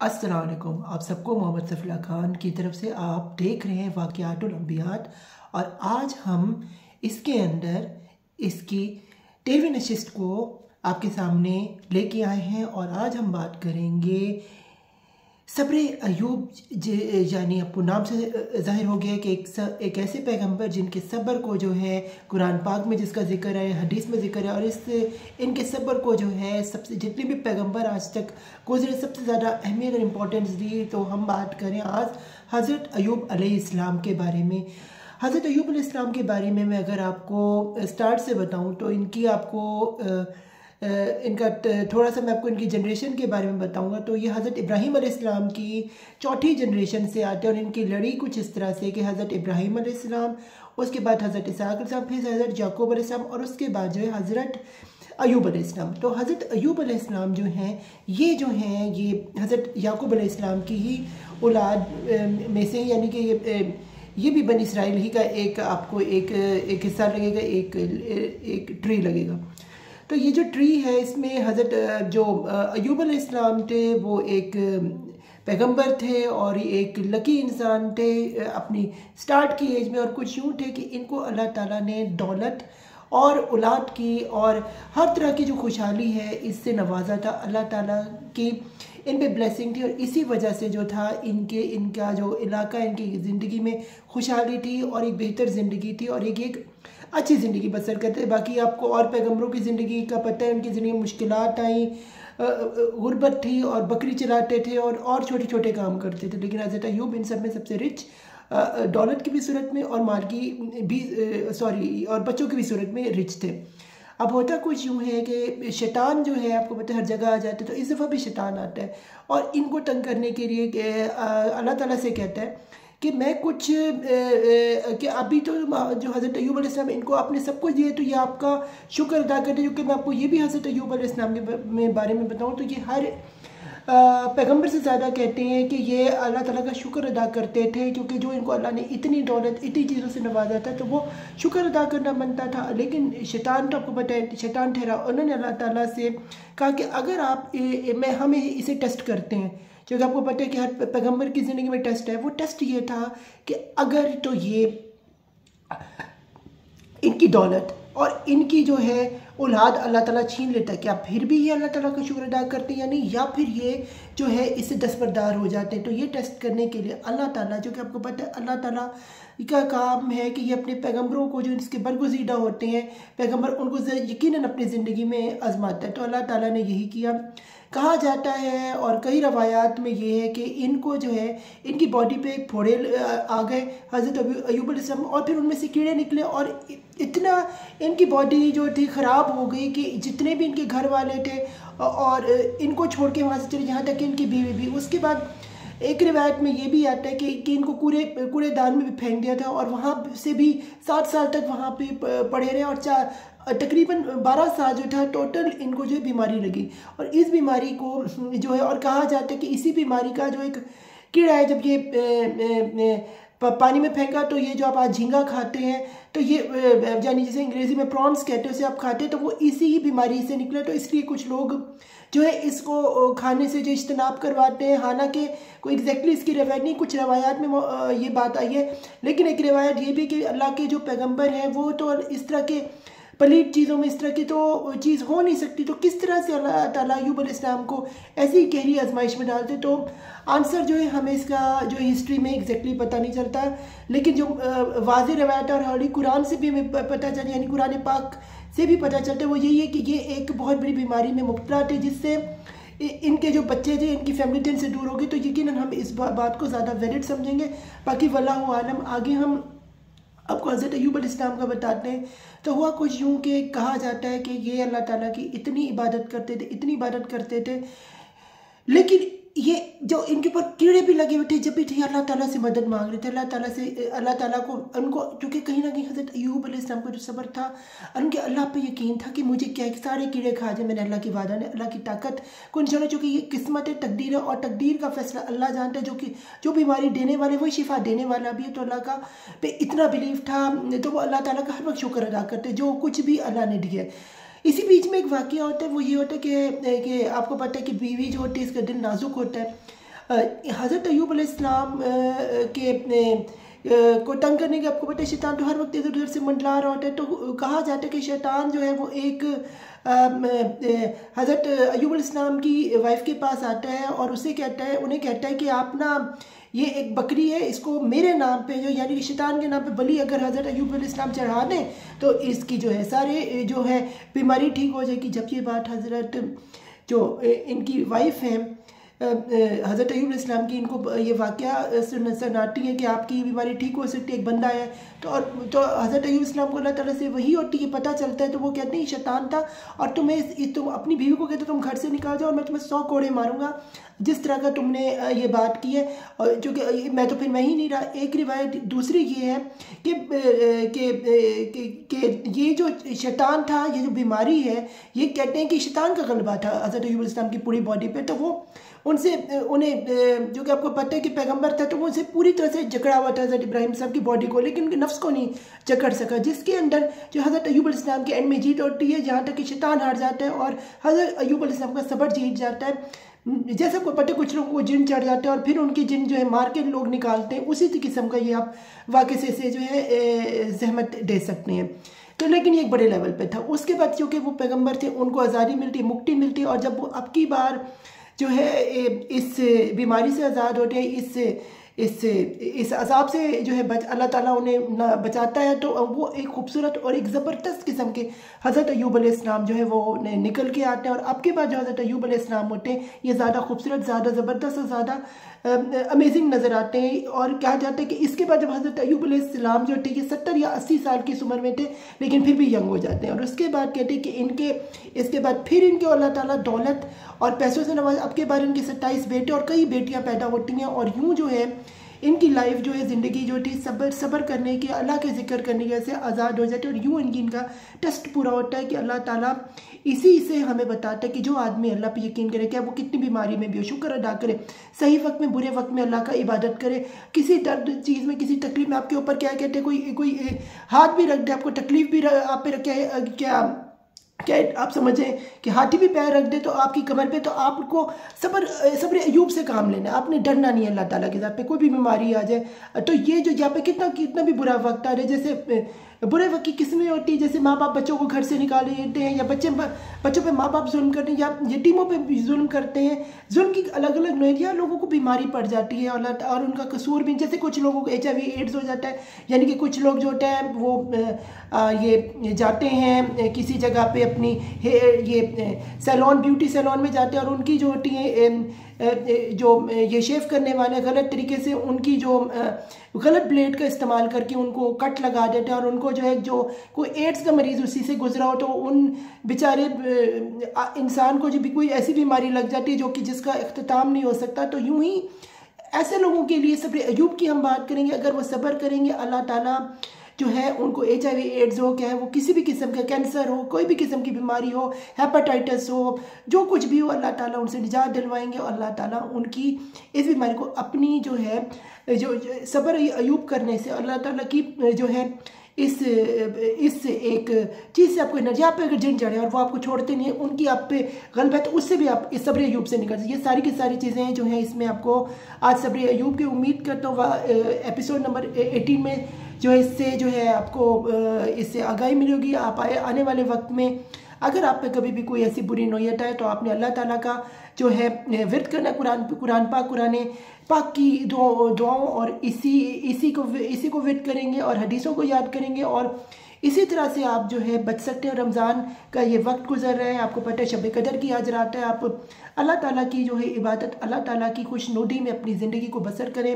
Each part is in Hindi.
असलकुम आप सबको मोहम्मद सफ़ला खान की तरफ़ से आप देख रहे हैं वाक़ातुलम्बियात और आज हम इसके अंदर इसकी टेवी नशिस्त को आपके सामने लेके आए हैं और आज हम बात करेंगे सब्र अयूब यानी आपको नाम से ज़ाहिर हो गया कि एक एक ऐसे पैगंबर जिनके सब्र को जो है कुरान पाक में जिसका ज़िक्र है हदीस में ज़िक्र है और इस इनके सब्र को जो है सबसे जितने भी पैगंबर आज तक गुजरे सबसे ज़्यादा अहमियत और इम्पोर्टेंस दी तो हम बात करें आज हज़रत अयूब इस्लाम के बारे में। हज़रत अयूब इस्लाम के बारे में मैं अगर आपको स्टार्ट से बताऊँ तो इनकी आपको आ, इनका थोड़ा सा मैं आपको इनकी जनरेशन के बारे में बताऊँगा। तो ये हज़रत इब्राहीम इस्लाम की चौथी जनरेशन से आते हैं और इनकी लड़ी कुछ इस तरह से कि हज़रत इब्राहीम इस्लाम उसके बाद हज़रत इसाक इस्लाम फिर हज़रत याकूब इस्लाम और उसके बाद जो है हज़रत अयूब इस्लाम तो हज़रत अयूब इस्लाम जो हैं, ये जो हैं, ये हज़रत याकूब इस्लाम की ही औलाद में से यानी कि ये ये भी बन इसराइल ही का एक आपको एक एक हिस्सा लगेगा, एक एक ट्री लगेगा। तो ये जो ट्री है, इसमें हज़रत, जो अयूब इस्लाम थे, वो एक पैगंबर थे और एक लकी इंसान थे अपनी स्टार्ट की एज में और कुछ यूँ थे कि इनको अल्लाह ताला ने दौलत और औलाद की और हर तरह की जो खुशहाली है, इससे नवाजा था अल्लाह ताला की। इन पे ब्लेसिंग थी और इसी वजह से जो था, इनके, इनका जो इलाका, इनकी ज़िंदगी में खुशहाली थी और एक बेहतर ज़िंदगी थी और एक एक अच्छी ज़िंदगी बसर करते बाकी आपको और पैगम्बरों की ज़िंदगी का पता है, उनकी ज़िंदगी मुश्किल आई गुर्बत थी और बकरी चलाते थे और और छोटे छोटे काम करते थे। लेकिन हज़रत अयूब इन सब में सबसे रिच डॉलर की भी सूरत में और माल की भी सॉरी और बच्चों की भी सूरत में रिच थे। अब होता कुछ यूँ है कि शैतान जो है, आपको पता है, हर जगह आ जाते तो इस दफ़ा भी शैतान आता है। और इनको तंग करने के लिए अल्लाह ताला से कहता है कि मैं कुछ ए, ए, कि अभी तो जो हज़रत अयूब अलैहिस्सलाम इनको आपने सब कुछ दिए तो ये आपका शुक्र अदा करते क्योंकि मैं आपको ये भी हज़रत अयूब इस्लाम के बारे में बताऊँ तो ये हर पैगंबर से ज़्यादा कहते हैं कि ये अल्लाह ताला का शुक्र अदा करते थे क्योंकि जो इनको अल्लाह ने इतनी दौलत इतनी चीज़ों से नवाजा था तो वो शुक्र अदा करना बनता था। लेकिन शैतान तो आपको पता है शैतान ठहरा उन्होंने अल्लाह ताला से कहा कि अगर आप ए, ए, मैं हमें इसे टेस्ट करते हैं। क्योंकि आपको पता है कि हर पैगंबर की ज़िंदगी में टेस्ट है। वो टेस्ट ये था कि अगर तो ये, इनकी दौलत और इनकी जो है औलाद अल्लाह ताला छीन लेता है, क्या फिर भी ये अल्लाह ताला का शुक्र अदा करते हैं या नहीं? या फिर ये जो है इससे दस्तबरदार हो जाते हैं? तो ये टेस्ट करने के लिए अल्लाह ताला, जो कि आपको पता है, अल्लाह ताला का काम है कि ये अपने पैगम्बरों को जो इसके बरगुजीदा होते हैं पैगंबर उनको यकीन अपनी ज़िंदगी में आजमाता है। तो अल्लाह ताला ने यही किया। कहा जाता है और कई रवायात में ये है कि इनको जो है इनकी बॉडी पे फोड़े आ गए हज़रत अयूब अलैहिस्सलाम और फिर उनमें से कीड़े निकले और इतना इनकी बॉडी जो थी ख़राब हो गई कि जितने भी इनके घर वाले थे और इनको छोड़ के वहाँ से चले यहाँ तक कि इनकी बीवी भी। उसके बाद एक रिवायत में ये भी आता है कि, कि इनको कूड़े कूड़ेदान में भी फेंक दिया था और वहाँ से भी सात साल तक वहाँ पे पड़े रहे और चार तकरीबन बारह साल जो था टोटल इनको जो है बीमारी लगी। और इस बीमारी को जो है और कहा जाता है कि इसी बीमारी का जो एक कीड़ा है जब ये ए, ए, पानी में फेंका तो ये जो आप आज झींगा खाते हैं तो ये यानी जैसे अंग्रेज़ी में प्रॉन्स कहते हैं उसे आप खाते हैं तो वो इसी ही बीमारी से निकले। तो इसलिए कुछ लोग जो है इसको खाने से जो इज्तनाब करवाते हैं। हालाँकि कोई एग्जैक्टली इसकी रवायत नहीं कुछ रवायात में ये बात आई है। लेकिन एक रवायत ये भी कि अल्लाह के जो पैगंबर हैं वो तो इस तरह के पलीट चीज़ों में इस तरह की तो चीज़ हो नहीं सकती। तो किस तरह से अल्लाह ताला इस्लाम को ऐसी गहरी आजमाइश में डालते तो आंसर जो है, हमें इसका जो हिस्ट्री में एग्जैक्टली पता नहीं चलता। लेकिन जो वाज रवायत और हरी कुरान से भी हमें पता चल, यानी कुरान पाक से भी पता चलता है, वो यही है कि ये एक बहुत बड़ी बीमारी में मुबतला थे, जिससे इनके जो बच्चे थे, इनकी फैमिली थे इनसे दूर होगी तो यकीन हम इस बात को ज़्यादा वैलिड समझेंगे। बाकी वल्लाह आलम, आगे हम आपको हज़रत अयूब इस्लाम का बताते हैं। तो हुआ कुछ यूँ कि कहा जाता है कि ये अल्लाह ताला की इतनी इबादत करते थे, इतनी इबादत करते थे। लेकिन ये जो इनके ऊपर कीड़े भी लगे हुए थे, जब भी थे, अल्लाह ताला से मदद मांग रहे थे, अल्लाह ताला से, अल्लाह ताला को, उनको, क्योंकि कहीं ना कहीं हज़रत अयूब अलैहिस्सलाम का जो सब्र था, उनके अल्लाह पे यकीन था कि मुझे क्या सारे कीड़े खा जाए, मैंने अल्लाह की वादा ने अल्लाह की ताकत को नहीं चुकी ये किस्मत है तकदीर है, और तकदीर का फैसला अल्लाह जानता है, जो कि, जो बीमारी देने वाले, वही शिफा देने वाला भी है तो अल्लाह का पे इतना बिलीव था तो वो अल्लाह ताला का हर वक्त शुक्र अदा करते जो कुछ भी अल्लाह ने दिया इसी बीच में एक वाक्य होता है वो ये होता है कि, कि आपको पता है कि बीवी जो होती है इसका दिल नाजुक होता है। हज़रत अयूब अलैहिस्सलाम के को तंग करने के आपको पता है शैतान तो हर वक्त इधर उधर से मंडला रहा होता है तो कहा जाता है कि शैतान जो है वो एक हज़रत अयूब इस्लाम की वाइफ के पास आता है और उसे कहता है उन्हें कहता है कि आप ना ये एक बकरी है, इसको मेरे नाम पे जो, यानी कि शैतान के नाम पे बली अगर हज़रत अयूब इस्लाम चढ़ा दें तो इसकी जो है, सारे जो है, बीमारी ठीक हो जाएगी। जब ये बात हज़रत, जो इनकी वाइफ हैं हज़रत अयूब इस्लाम की इनको ये वाक़ सुनाती है कि आपकी बीमारी ठीक हो सकती है, एक बंदा है। तो और तो हज़रत अयूब इस्लाम को अल्लाह ताला से वही होती है पता चलता है तो वो कहते हैं शैतान था, और तुम्हें तुम अपनी बीवी को कहते तुम घर से निकाल जाओ और मैं तुम्हें सौ कोड़े मारूँगा। जिस तरह का तुमने ये बात की है, और चूँकि मैं तो फिर मैं ही नहीं रहा, एक रिवायत दूसरी ये है कि कि ये जो शैतान था, ये जो बीमारी है, ये कहते हैं कि शैतान का गलबा था, हज़रत अयूब इस्लाम की पूरी बॉडी पे तो वो उनसे उन्हें जो कि आपको पता है कि पैगंबर था तो वो उनसे पूरी तरह से जकड़ा हुआ था हज़रत इब्राहिम साहब की बॉडी को लेकिन उनके नफ्स को नहीं जकड़ सका जिसके अंदर जो हज़रत अयूब इस्लाम के एंड में जीत होती है जहाँ तक कि शैतान हार जाता है और हज़रत अयूब इस्लाम का सबर जीत जाता है। जैसे को पता है कुछ लोगों को जिन चढ़ जाते हैं और फिर उनकी जिन जो है मार के लोग निकालते हैं उसी किस्म का ये आप वाक़े से, से जो है जहमत दे सकते हैं। तो लेकिन ये एक बड़े लेवल पे था। उसके बाद चूँकि वो पैगंबर थे उनको आज़ादी मिलती मुक्ति मिलती और जब वो अब की बार जो है इस बीमारी से आज़ाद होते हैं, इस इस इस अजाब से जो है बच, अल्लाह ताला उन्हें ना बचाता है। तो वो एक खूबसूरत और एक ज़बरदस्त किस्म के हज़रत अयूब अलैहिस्सलाम जो है वो निकल के आते हैं। और अब के बाद जो हज़रत अयूब अलैहिस्सलाम होते हैं, ये ज़्यादा खूबसूरत, ज़्यादा ज़बरदस्त और ज़्यादा अमेजिंग नज़र आते हैं और कहा जाता है कि इसके बाद जब हज़रत अयूब अलैहिस्सलाम जो थे, ये सत्तर या अस्सी साल की उम्र में थे, लेकिन फिर भी यंग हो जाते हैं। और उसके बाद कहते हैं कि इनके, इसके बाद फिर इनके अल्लाह ताला दौलत और पैसों से नवाज़, अब के बाद इनके सत्ताईस बेटे और कई बेटियाँ पैदा होती हैं और यूँ जो है इनकी लाइफ जो है, ज़िंदगी जो थी, सबर सबर करने की, अल्लाह के ज़िक्र करने के से आज़ाद हो जाती है। और यूँ इनकी, इनका टेस्ट पूरा होता है कि अल्लाह ताला इसी से हमें बताता है कि जो आदमी अल्लाह पे यकीन करे, क्या वो कितनी बीमारी में भी हो, शुक्र अदा करे, सही वक्त में, बुरे वक्त में अल्लाह का इबादत करे। किसी दर्द चीज़ में, किसी तकलीफ़ में आपके ऊपर क्या कहते हैं, कोई कोई हाथ भी रख दे, आपको तकलीफ़ भी आप पे रखे क्या क्या आप समझें कि हाथी भी पैर रख दे तो आपकी कमर पे तो आपको सबर सबर अयूब से काम लेना आपने डरना नहीं है अल्लाह ताला के साथ पे, कोई भी बीमारी आ जाए। तो ये जो यहाँ पे कितना कितना भी बुरा वक्त आ रहा है, जैसे बुरे वक्त की किस्में होती है जैसे माँ बाप बच्चों को घर से निकाल देते हैं या बच्चे बच्चों पे माँ बाप जुल्म करते हैं या यतीमों पे भी जुल्म करते हैं। जुल्म की अलग अलग नोयरिया लोगों को बीमारी पड़ जाती है और उनका कसूर भी जैसे कुछ लोगों को एचआईवी एड्स हो जाता है यानी कि कुछ लोग जो होता है वो आ, ये जाते हैं किसी जगह पे अपनी ये सैलॉन ब्यूटी सैलॉन में जाते हैं और उनकी जो होती है जो ये शेव करने वाले गलत तरीके से उनकी जो गलत ब्लेड का इस्तेमाल करके उनको कट लगा देते हैं और उनको जो है, जो कोई एड्स का मरीज़ उसी से गुजरा हो तो उन बेचारे इंसान को जब भी कोई ऐसी बीमारी लग जाती है जो कि जिसका अख्ताम नहीं हो सकता तो यूँ ही ऐसे लोगों के लिए सब्र अयूब की हम बात करेंगे। अगर वो सब्र करेंगे, अल्लाह ताला जो है, उनको एच आई वी एड्स हो, क्या है, वो किसी भी किस्म का कैंसर हो, कोई भी किस्म की बीमारी हो हेपाटाइटिस हो, जो कुछ भी हो, अल्लाह ताला उनसे निजात दिलवाएँगे और अल्लाह ताला उनकी इस बीमारी को अपनी जो है जो सब्र अयूब करने से अल्लाह ताला की जो है इस इस एक चीज़ से आपको एनर्जी, आप पे अगर जिन चढ़े और वो आपको छोड़ते नहीं है, उनकी आप पे गलत है तो उससे भी आप इस सब्र अयूब से निकल सकते ये सारी की सारी चीज़ें जो हैं, इसमें आपको आज सब्र अयूब की उम्मीद करता हूँ एपिसोड नंबर एटीन में जो है, इससे जो है आपको इससे आगाही मिलेगी। आप आए, आने वाले वक्त में अगर आप पे कभी भी कोई ऐसी बुरी नोयत है तो आपने अल्लाह ताला का जो है विरत करना कुरान कुरान पाक कुरान पाक की दुआओं और इसी इसी को इसी को विरत करेंगे और हदीसों को याद करेंगे और इसी तरह से आप जो है बच सकते हैं। रमज़ान का ये वक्त गुजर रहा है, आपको पता है शब कदर की आज रात है। आप अल्लाह ताला की जो है इबादत, अल्लाह ताला की खुश नोडी में अपनी ज़िंदगी को बसर करें।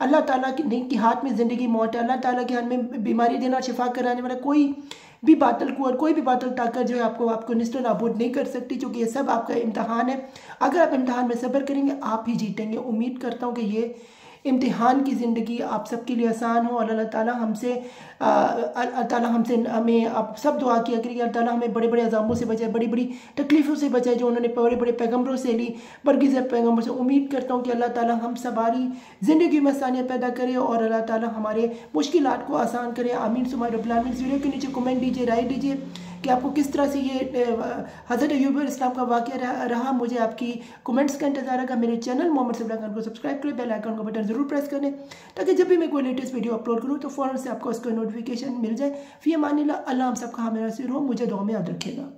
अल्लाह ताला की कि हाथ में ज़िंदगी मौत है। अल्लाह ताला के हाथ में बीमारी देना, शिफा कराने वाला कोई भी बातल को और कोई भी बातल ताकत जो है आपको आपको निस्त नाबूद नहीं कर सकती क्योंकि ये सब आपका इम्तहान है। अगर आप इम्तहान में सब्र करेंगे, आप ही जीतेंगे। उम्मीद करता हूँ कि ये इम्तिहान की ज़िंदगी आप सबके लिए आसान हो, और अल्लाह ताला हमसे अल्लाह ताला हमसे हमें, आप सब दुआ किया करिए। अल्लाह ताला हमें बड़े बड़े अजामों से बचाए बड़ी बड़ी तकलीफ़ों से बचाए जो उन्होंने बड़े बड़े पैगम्बरों से ली। बरगिज़ पैगम्बरों से उम्मीद करता हूँ कि अल्लाह ताला हम सवारी ज़िंदगी में आसानियाँ पैदा करे, और अल्लाह ताला हमारे मुश्किल को आसान करे। आमीन। सुमार रबलामिन वीडियो के नीचे कमेंट दीजिए, राय दीजिए। कि आपको किस तरह से ये हज़रत यूब इस्लाम का वाक़ रहा, मुझे आपकी कमेंट्स का इंतज़ार है मेरे चैनल मोहम्मद सब्ला को सब्सक्राइब करें बेल आइकन का बटन ज़रूर प्रेस करें ताकि जब भी मैं कोई लेटेस्ट वीडियो अपलोड करूँ तो फ़ौरन से आपको उसका नोटिफिकेशन मिल जाए। फ़ी मानी अल्लाह हम सबका हमें हो मुझे दो में याद रखेगा।